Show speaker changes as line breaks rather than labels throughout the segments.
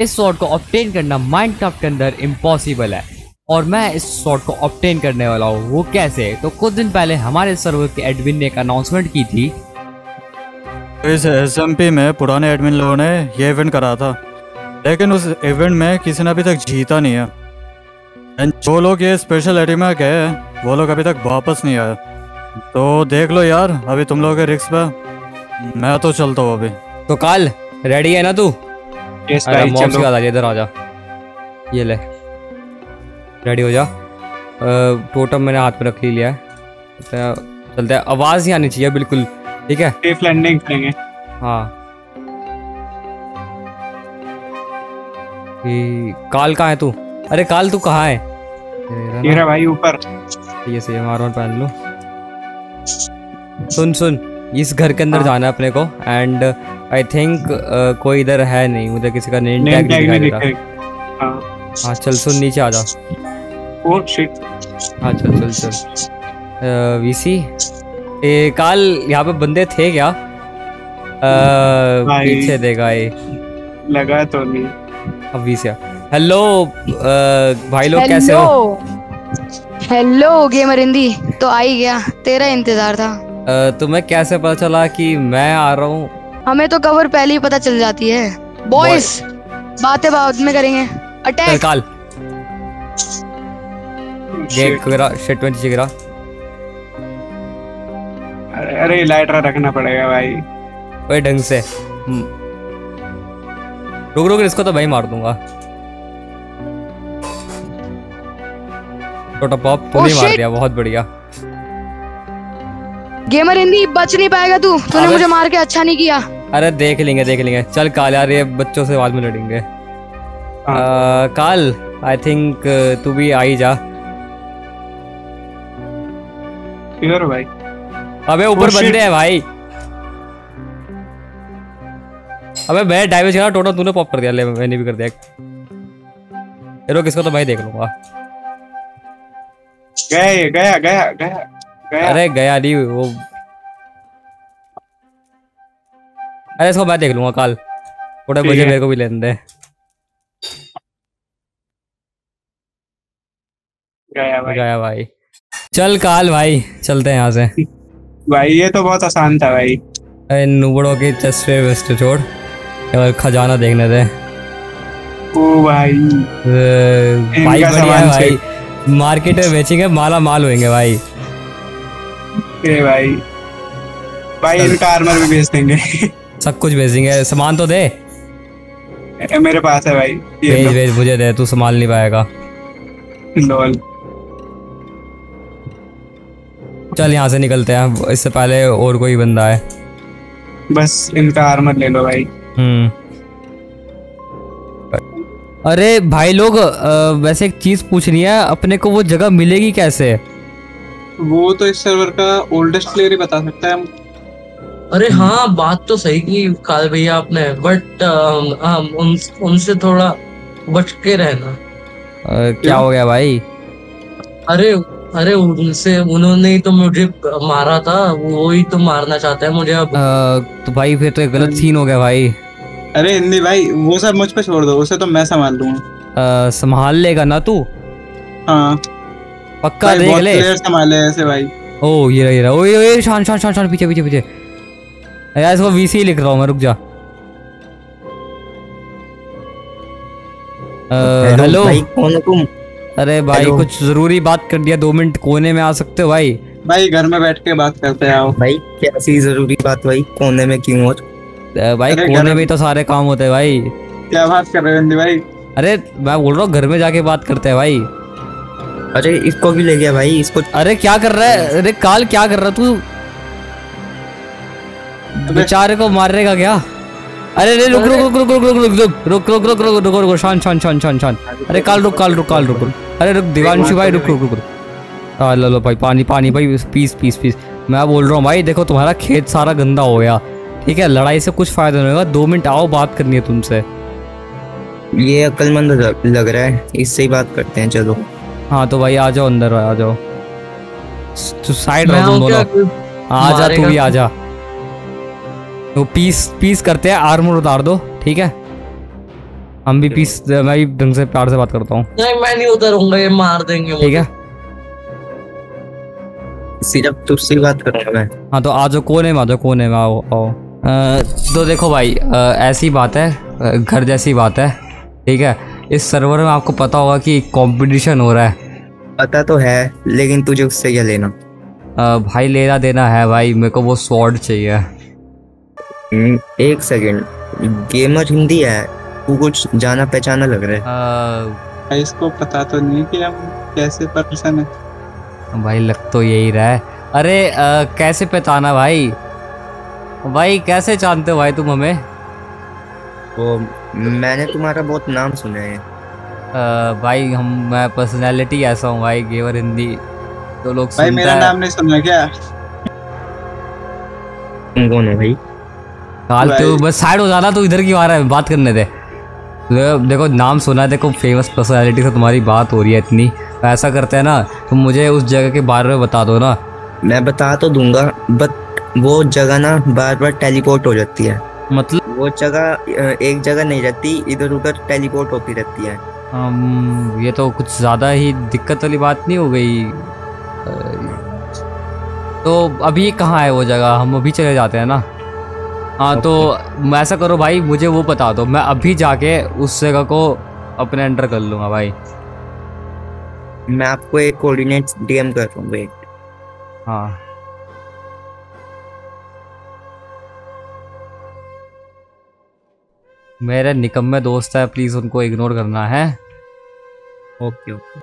इस स्वॉर्ड को ऑप्टेन करना माइनक्राफ्ट के अंदर इम्पॉसिबल है। और मैं इस स्वॉर्ड को ऑप्टेन करने वाला हूँ। वो कैसे? तो कुछ दिन पहले हमारे सर्वर के एडमिन ने एक अनाउंसमेंट की थी।
इस एसएमपी में पुराने एडमिन लोगों ने ये इवेंट करा था। लेकिन उस इवेंट में किसी ने अभी तक जीता नहीं है। एंड जो लोग ये स्पेशल एरिया में गए वो लोग अभी तक वापस नहीं आए। तो देख लो यार अभी तुम लोगों के रिक्स पे। मैं तो चलता हूँ अभी।
तो काल रेडी है ना तू?
यस
अरे
भाई
मॉम से आ जा इधर आ जा। ये ले। रेडी हो जा। टोटम मैंने हाथ में रख ही लिया है। तो चलते हैं। आवाज़ नहीं आनी चाहिए बिल्कुल। ठीक है?
सेफ़ लैंडिंग करेंगे।
हाँ। ये काल कहाँ है तू? अरे काल तू कहाँ है? रहा
भाई ऊपर।
ये सही मार पहन लो। सुन सुन। इस घर के अंदर
हाँ।
जाना है अपने को एंड आई थिंक कोई इधर है नहीं मुझे किसी का नेम टैग नहीं दिखाई रहा।
हाँ।
हाँ चल सुन नीचे आ जा।
ओ शिट
हाँ चल चल चल। वीसी ए काल यहाँ पे बंदे थे क्या? पीछे देगा ये
लगा तो नहीं।
अब वीसी हेलो भाई लोग कैसे हो?
हेलो गेमर हिंदी तो आ ही गया। तेरा इंतज़ार था।
तुम्हें कैसे पता चला कि मैं आ रहा हूँ?
हमें तो कवर पहले ही पता चल जाती है। बॉयज़ बातें बाद में करेंगे। अटैक
काल गेट गिरा शिट में नीचे गिरा
अरे लाइटर रखना पड़ेगा भाई।
ओए ढंग से। हम्म। रुक रुक इसको तो मैं मार दूँगा। छोटा पॉप
Oh,
तूने मार दिया बहुत बढ़िया।
गेमर हिंदी बच नहीं पाएगा तू। तूने मुझे मार के अच्छा नहीं किया।
अरे देख लेंगे देख लेंगे। चल काल यार ये बच्चों से बाद में लड़ेंगे।
हाँ।
काल आई थिंक तू भी आ ही जा।
श्योर भाई।
अबे ऊपर
Oh,
बंदे हैं भाई। अबे मैं डाइवेज करा टोटल तूने पॉप कर दिया ले मैंने भी कर दिया। ये रुक इसको तो मैं ही देख लूँगा।
गया गया गया गया गया।
अरे गया नहीं वो अरे इसको मैं देख लूँगा काल। थोड़ा
है।
मेरे को भी लेने दे।
गया भाई।
गया भाई। चल काल भाई चलते हैं यहाँ से।
भाई ये तो बहुत आसान था भाई।
अरे नुबड़ों की चेस्ट पे वेस्ट छोड़ और खजाना देखने दे।
ओ भाई।
भाई बढ़िया है भाई। मार्केट में बेचेंगे माला माल होंगे भाई।
ये भाई। भाई इनका आर्मर भी बेच देंगे।
सब कुछ बेचेंगे सामान तो दे।
मेरे पास है भाई
भेज भेज मुझे दे तू संभाल नहीं पाएगा। चल यहाँ से निकलते हैं। इससे पहले और कोई बंदा है।
बस इनका आर्मर ले लो भाई।
हम्म। अरे भाई लोग वैसे एक चीज़ पूछनी है। अपने को वो जगह मिलेगी कैसे?
वो तो इस सर्वर का ओल्डेस्ट प्लेयर ही बता सकता है।
अरे हाँ बात तो सही की काल भैया आपने बट हम उन, उनसे थोड़ा बच के रहना।
अ, क्या हो गया भाई?
अरे अरे उनसे उन्होंने ही तो मुझे मारा था वो ही तो मारना चाहता है मुझे अब।
तो भाई फिर तो एक गलत सीन हो गया भाई।
अरे हिंदी भाई वो सब मुझ पे छोड़ दो उसे तो मैं संभाल लूँगा
संभाल लेगा ना तू?
हाँ।
पक्का देख ले।
संभाले ऐसे भाई।
ओ ये रहा ये रहा ओए ओए शान शान शान शान पीछे पीछे पीछे। यार इसको वीसी लिख रहा हूँ मैं रुक जा। हेलो
कौन हो तुम?
अरे भाई। कुछ ज़रूरी बात कर दिया दो मिनट कोने में आ सकते हो भाई?
भाई घर में बैठ के बात करते आओ
भाई कैसी ज़रूरी बात भाई कोने में क्यों हो?
भाई कोने में तो सारे काम होते हैं भाई।
क्या बात कर रहे हो भाई?
अरे मैं बोल रहा हूँ घर में जाके बात करते हैं भाई।
अरे इसको भी ले गया भाई इसको
अरे क्या कर रहा है? अरे। काल क्या कर रहा तू? बेचारे को मारने का क्या अरे अरे रुक रुक रुक रुक रुक रुक रुक रुक रुक रुक रुक रुक रुक रुक शान शान शान शान शान अरे काल रुक काल रुक काल रुक रुक अरे रुक दिवांशु भाई रुक रुक रुक रुक हाँ लो लो भाई पानी पानी भाई पीस पीस पीस मैं बोल रहा हूँ भाई देखो तुम्हारा खेत सारा गंदा हो गया ठीक है लड़ाई से कुछ फ़ायदा नहीं होगा दो मिनट आओ बात करनी है तुमसे
ये अक्लमंद लग लग रहा है इससे ही बात करते हैं चलो
हाँ तो भाई आ जाओ अंदर आ जाओ साइड रहो तुम दोनों आ जा तू भी आ जा तो पीस पीस करते हैं आर्मर उतार दो ठीक है? हम भी पीस मैं भी ढंग से प्यार से बात करता हूँ।
नहीं मैं नहीं उतरूँगा ये मार देंगे
ठीक है?
सिर्फ़ तुझसे ही बात करूँगा मैं।
हाँ तो आज कोने में आ जाओ कोने में आओ आओ। तो देखो भाई ऐसी बात है घर जैसी बात है ठीक है? इस सर्वर में आपको पता होगा कि कंपटीशन हो रहा है।
पता तो है लेकिन तुझे उससे क्या लेना?
अ, भाई लेना देना है भाई मेरे को वो स्वॉर्ड चाहिए।
एक सेकंड। गेमर हिंदी है तू कुछ जाना पहचाना लग रहा है।
भाई इसको पता तो नहीं कि हम कैसे पर्सन है।
भाई लग तो यही रहा है। अरे अ, कैसे पहचाना भाई? भाई कैसे जानते हो भाई तुम हमें?
वो मैंने तुम्हारा बहुत नाम सुना है।
अ, भाई हम मैं पर्सनैलिटी ऐसा हूँ भाई गेवर हिंदी। तो लोग
भाई मेरा नाम नहीं सुना क्या?
तुम कौन हो भाई?
हाल तो बस साइड हो जाना तो इधर की आ रहा है? बात करने दे। देखो नाम सुना है देखो फ़ेमस पर्सनैलिटी से तुम्हारी बात हो रही है इतनी। ऐसा करते हैं ना तुम मुझे उस जगह के बारे में बता दो ना।
मैं बता तो दूँगा बट वो जगह ना बार बार टेलीपोर्ट हो जाती है।
मतलब?
वो जगह एक जगह नहीं रहती इधर उधर टेलीपोर्ट होती रहती है।
हम, ये तो कुछ ज़्यादा ही दिक्कत वाली बात नहीं हो गई। तो अभी कहाँ है वो जगह? हम अभी चले जाते हैं ना। हाँ तो ऐसा करो भाई मुझे वो बता दो। मैं अभी जाके उस जगह को अपने अंडर कर लूँगा भाई।
मैं आपको एक कोऑर्डिनेट्स डीएम कर रहा हूँ वेट
हाँ। मेरे निकम्मे दोस्त है प्लीज़ उनको इग्नोर करना है।
ओके ओके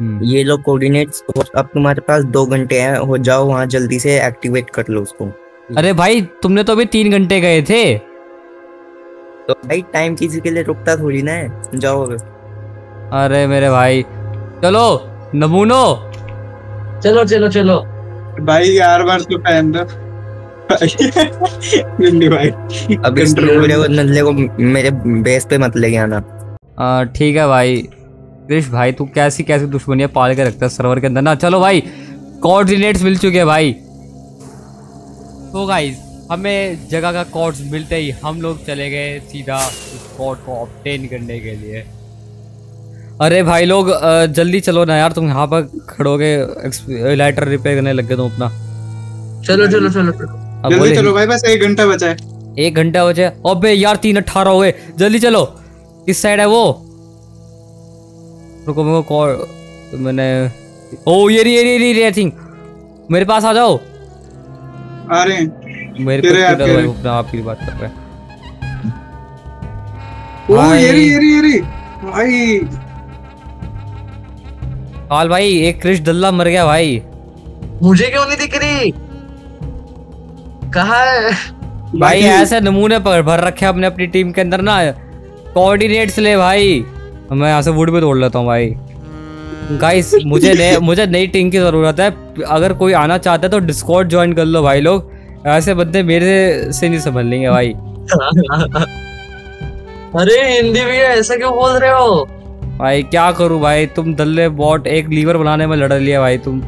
हम्म,
ये लो कोऑर्डिनेट्स अब तुम्हारे पास दो घंटे हैं हो जाओ वहाँ जल्दी से एक्टिवेट कर लो उसको।
अरे भाई तुमने तो अभी तीन घंटे गए थे।
तो भाई टाइम किसी के लिए रुकता थोड़ी ना है। जाओ
अरे मेरे भाई चलो नमूनो।
चलो चलो चलो।
भाई यार बार तो पहन दो भाई
अब नल्ले को मेरे बेस पे मत लेके आना।
आ, ठीक है भाई। कृष भाई तू कैसी कैसी दुश्मनियाँ पाल के रखता है सर्वर के अंदर ना। चलो भाई कोऑर्डिनेट्स मिल चुके हैं भाई। तो गाइस हमें जगह का कोड्स मिलते ही हम लोग चले गए सीधा उस कोड को ऑब्टेन करने के लिए। अरे भाई लोग जल्दी चलो ना यार तुम यहाँ पर खड़ोगे लाइटर रिपेयर करने लग गए तुम अपना।
चलो चलो चलो
जल्दी चलो भाई बस एक घंटा बचा है।
एक घंटा बचे। अबे यार तीन अट्ठारह हो गए। जल्दी चलो। किस साइड है वो? रुको मेरे को कॉल मैंने ओ ये रही ये रही ये रही आई थिंक मेरे पास आ जाओ।
आ रहे हैं।
मेरे को
तेरे
अपना आप की बात कर रहे हैं।
ओ। ये रही ये रही ये रही। भाई।
काल भाई एक क्रिश दल्ला मर गया भाई।
मुझे क्यों नहीं दिख रही? कहा है?
भाई ऐसे नमूने पर भर रखे हैं अपने अपनी टीम के अंदर ना। कोऑर्डिनेट्स ले भाई। मैं यहाँ से वुड पे तोड़ लेता हूँ भाई। गाइस मुझे नए मुझे नई टीम की ज़रूरत है। अगर कोई आना चाहता है तो डिस्कॉर्ड ज्वाइन कर लो भाई लोग। ऐसे बंदे मेरे से नहीं समझ लेंगे भाई।
अरे हिंदी भी है ऐसा क्यों बोल रहे हो?
भाई क्या करूँ भाई? तुम दल्ले बॉट एक लीवर बनाने में लड़ लिया भाई तुम।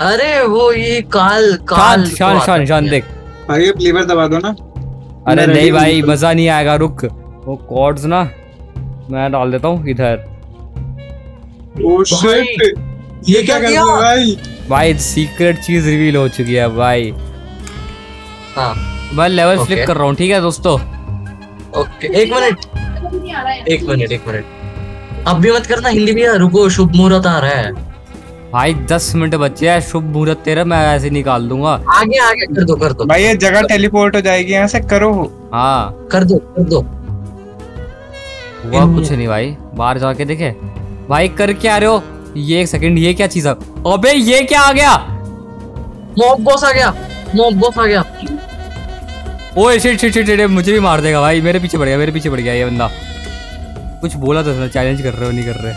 अरे वो ये काल काल
शान शान शान शान देख।
भाई अब लीवर दबा दो ना।
अरे नहीं भाई मज़ा नहीं आएगा रुक। वो कॉर्ड्स ना मैं डाल देता हूँ इधर।
ओ शिट ये क्या कर रहे हो भाई?
भाई सीक्रेट चीज़ रिवील हो चुकी है भाई।
हाँ।
मैं लेवल
Okay.
फ्लिप कर रहा हूँ ठीक है दोस्तों?
ओके एक मिनट एक मिनट एक मिनट अब भी मत करना हिंदी भी रुको शुभ मुहूर्त आ रहा है।
भाई दस मिनट बचे हैं शुभ मुहूर्त तेरा मैं ऐसे निकाल दूँगा।
आगे आगे कर दो कर दो।
भाई ये जगह टेलीपोर्ट हो जाएगी यहाँ से करो।
हाँ।
कर दो कर दो।
हुआ कुछ नहीं भाई बाहर जाके देखे। भाई कर क्या रहे हो? ये एक सेकंड ये क्या चीज़ है? अबे ये क्या आ गया?
मॉब बॉस आ गया। मॉब बॉस आ गया।
ओए शिट शिट शिट शिट मुझे भी मार देगा भाई। मेरे पीछे पड़ गया मेरे पीछे पड़ गया ये बंदा। कुछ बोला तो चैलेंज कर रहे हो नहीं कर रहे?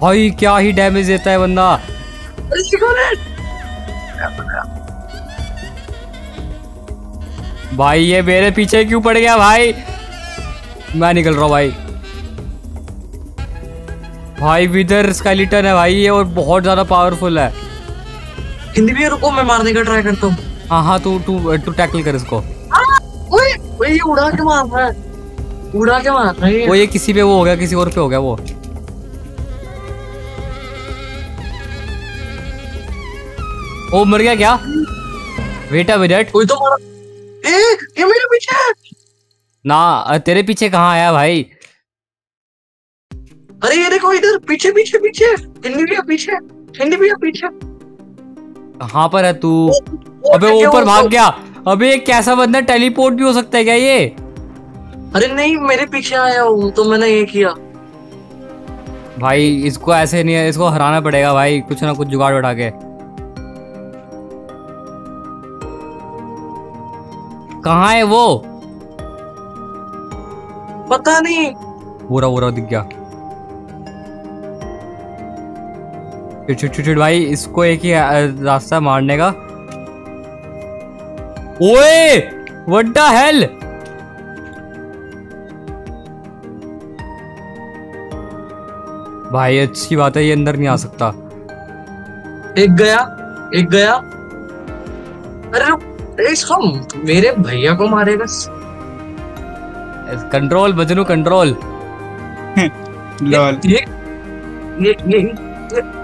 भाई क्या ही डैमेज देता है बंदा? भाई ये मेरे पीछे क्यों पड़ गया भाई? मैं निकल रहा हूँ भाई। भाई विदर स्केलेटन है भाई ये और बहुत ज़्यादा पावरफुल है।
हिंदी है, रुको मैं मारने का ट्राई करता हूँ।
हाँ हाँ तू तू तू टैकल कर इसको।
ओए ओए ये उड़ा के मार रहा है? उड़ा के मार रही है
वो ये किसी पे वो हो गया किसी और पे हो गया वो। ओ मर गया क्या? वेट अ मिनट
कोई तो मारा ए ये मेरे पीछे
ना तेरे पीछे कहाँ आया भाई?
अरे ये देखो इधर पीछे पीछे पीछे। हिंदी भैया पीछे। हिंदी भैया पीछे।
कहाँ पर है तू? अबे वो ऊपर भाग गया। अबे ये कैसा बंदा टेलीपोर्ट भी हो सकता है क्या ये?
अरे नहीं मेरे पीछे आया हूँ तो मैंने ये किया।
भाई इसको ऐसे नहीं है इसको हराना पड़ेगा भाई कुछ ना कुछ जुगाड़ बैठा के। कहाँ है वो?
पता नहीं।
पूरा पूरा दिख गया। चिट चिट चिट चिट भाई इसको एक ही रास्ता मारने का। ओए व्हाट द हेल भाई अच्छी बात है ये अंदर नहीं आ सकता।
एक गया एक गया। अरे इसको मेरे भैया को मारेगा।
कंट्रोल बजनू कंट्रोल
लॉल।
ये ये ये
ओए
ये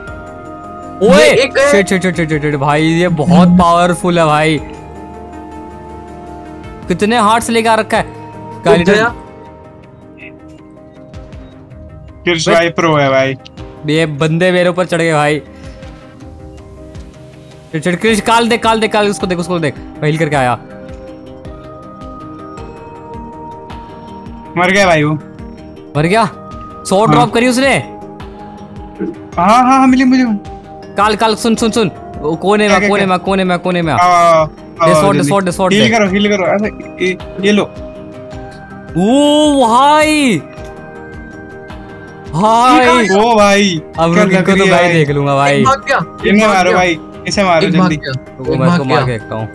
एक गया।
शिट शिट शिट शिट भाई ये बहुत पावरफुल है भाई। कितने हार्ट से लेके आ रखा है?
गया
किर्स भाई प्रो है भाई।
ये बंदे मेरे ऊपर चढ़ गए भाई। चिट चिट क्रिश काल देख काल देख काल उसको देख उसको देख। मैं हिल करके आया।
मर गया भाई वो।
मर गया? सौ ड्रॉप करी उसने?
हाँ हाँ हाँ मिली मुझे
काल काल सुन सुन सुन। वो कोने में कोने में कोने में कोने में। sword, दे sword,
हील करो हील करो। ऐसे ये, लो।
ओ भाई! भाई!
ओ भाई।
अब रुक इनको
लग
तो मैं
भाई?
देख लूँगा भाई।
भाग गया
इन्हें मारो भाई। इसे मारो जल्दी।
गया
मैं इसको मार के देखता हूँ।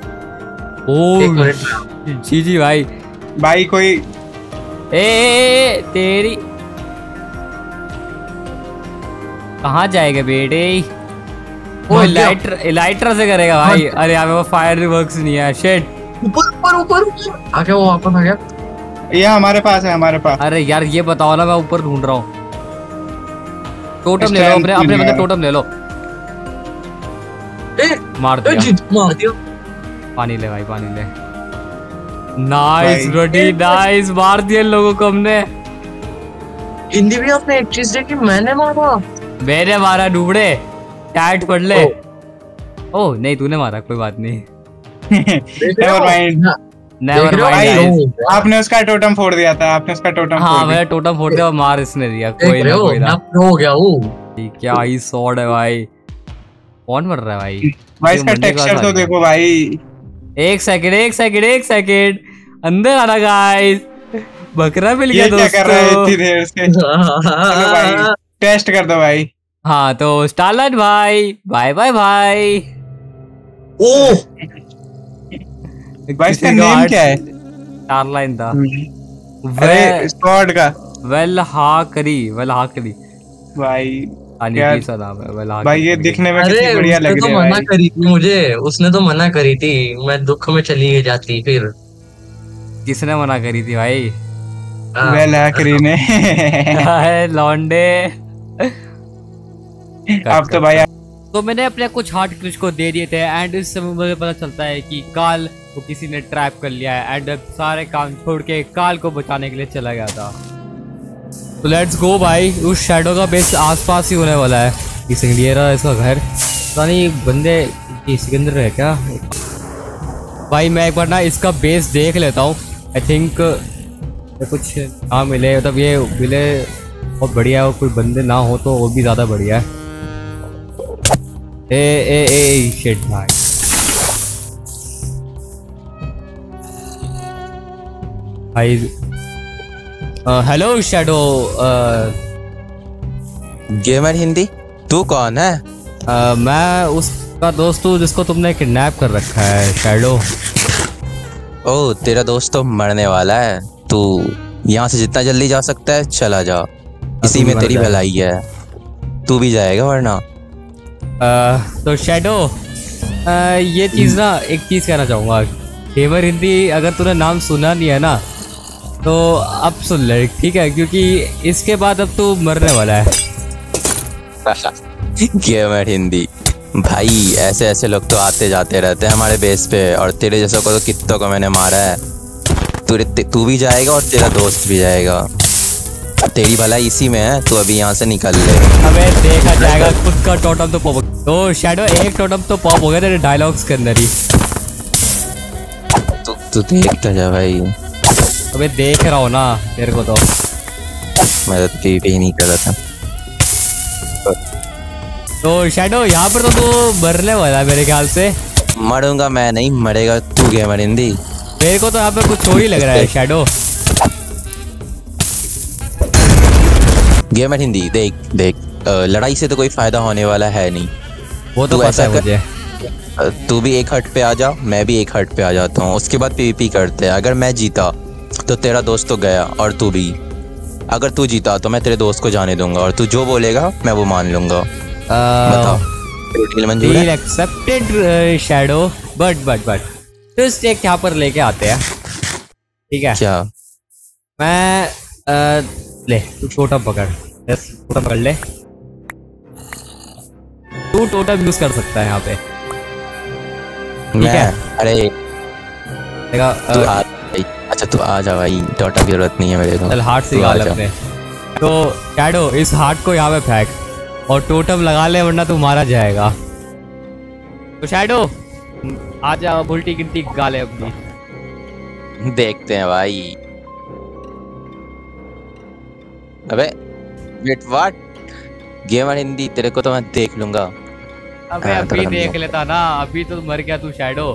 ओ जी जी भाई।
भाई कोई
ए, ए, ए तेरी कहाँ जाएगा बेटे? वो। लाइटर लाइटर से करेगा भाई। अरे यहाँ पे वो फायर वर्क्स नहीं है। शेट
ऊपर ऊपर ऊपर आ गया वो वापस आ गया।
ये हमारे पास है हमारे पास।
अरे यार ये बताओ ना मैं ऊपर ढूंढ रहा हूँ। टोटम ले लो अपने अपने बंदे टोटम ले लो।
ए
मार दिया।
जीत मार दिया।
पानी ले भाई पानी ले। नाइस। रोटी नाइस मार दिया लोगों को हमने।
हिंदी भी आपने एक चीज़ देखी मैंने मारा।
मैंने मारा डूबड़े। टाइट पड़ ले। ओ। नहीं तूने मारा कोई बात नहीं।
नेवर माइंड
नेवर
रहे?
माइंड
आपने उसका टोटम फोड़ दिया था आपने उसका टोटम
हाँ
फोड़ दिया।
मैंने टोटम फोड़ दिया और मार इसने दिया कोई ना कोई ना।
pro हो गया हूँ
क्या ही सॉर्ड है भाई। कौन मर रहा है भाई?
भाई इसका टेक्सचर तो देखो भाई।
एक सेकंड एक सेकंड एक सेकंड अंदर आना गाइस बकरा मिल गया
ये क्या कर रहा है इतनी देर से? टेस्ट कर दो भाई।
हाँ तो स्टारलाइट भाई बाय बाय भाई।
ओ
भाई इसका नेम क्या है?
स्टारलाइन था।
अरे स्क्वाड का।
वेल हा करी वेल हा करी
भाई
है हा
भाई ये दिखने में कितनी बढ़िया लग
तो
रही है
मना करी थी मुझे उसने तो मना करी थी। मैं दुख में चली जाती फिर।
किसने मना करी थी भाई?
हाँ,
वेल आखिरी ने।
हाय लौंडे।
अब तो भाई
तो मैंने अपने कुछ हार्ट क्रिश को दे दिए थे एंड इस समय मुझे पता चलता है कि काल को किसी ने ट्रैप कर लिया है एंड सारे काम छोड़ के काल को बचाने के लिए चला गया था। तो लेट्स गो भाई। उस शैडो का बेस आसपास ही होने वाला है। सिंगलियर इसका घर? पता नहीं बंदे ये सिकंदर है क्या? भाई मैं एक बार ना इसका बेस देख लेता हूँ। आई थिंक कुछ ना मिले मतलब ये मिले बहुत बढ़िया है और कोई बंदे ना हो तो वो भी ज़्यादा बढ़िया है। ए ए ए शिट भाई भाई हेलो शैडो
गेमर हिंदी तू कौन है?
आ, मैं उसका दोस्त हूँ जिसको तुमने किडनैप कर रखा है शैडो
ओ तेरा दोस्त तो मरने वाला है। तू यहाँ से जितना जल्दी जा सकता है चला जा। इसी में तेरी भलाई है। तू भी जाएगा वरना।
तो शेडो ये चीज़ ना एक चीज़ कहना चाहूँगा। गेमर हिंदी अगर तूने नाम सुना नहीं है ना तो अब सुन ले, ठीक है? क्योंकि इसके बाद अब तू मरने वाला है।
गेमर हिंदी, भाई ऐसे ऐसे लोग तो आते जाते रहते हैं हमारे बेस पे, और तेरे जैसों को तो कितनों को मैंने मारा है। तू तू भी जाएगा और तेरा दोस्त भी जाएगा। तेरी भलाई इसी में है तू अभी यहाँ से निकल ले।
अबे देखा जाएगा खुद का टोटम तो पॉप तो शैडो एक टोटम तो पॉप हो गया तेरे डायलॉग्स के अंदर ही।
तू तू देखता जा भाई।
अबे देख रहा हूँ ना तेरे को तो।
मैं तो पी ही नहीं कर रहा था।
तो शैडो यहाँ पर तो तू मरने वाला है मेरे ख्याल से।
मरूँगा मैं नहीं मरेगा तू गेमर हिंदी
मेरे को तो यहाँ पे कुछ हो ही लग रहा है शैडो
गेमर हिंदी। देख देख लड़ाई से तो कोई फ़ायदा होने वाला है नहीं।
वो तो पता है मुझे।
तू भी एक हट पे आ जा मैं भी एक हट पे आ जाता हूँ। उसके बाद पीवीपी करते हैं। अगर मैं जीता तो तेरा दोस्त तो गया और तू भी। अगर तू जीता तो मैं तेरे दोस्त को जाने दूँगा और तू जो बोलेगा मैं वो मान लूँगा।
Accepted shadow but but but तो इस एक यहाँ पर लेके आते हैं। ठीक है।
क्या?
मैं ले तू टोटम पकड़। यस टोटम पकड़ ले। तू टोटम यूज़ कर सकता है यहाँ पे।
मैं
है।
अरे।
देखा
तू आ अच्छा तू आ जा भाई। डॉटा की ज़रूरत नहीं है मेरे को।
चल हार्ट से निकाल अपने। तो शैडो इस हार्ट को यहाँ पे फेंक और टोटम लगा ले वरना तू मारा जाएगा। तो शैडो आ जा उल्टी गिनती गाले अपनी।
देखते हैं भाई। अबे वेट व्हाट गेमर हिंदी तेरे को तो मैं देख लूँगा।
अबे
हाँ,
अभी देख लेता ना अभी तो मर गया तू शैडो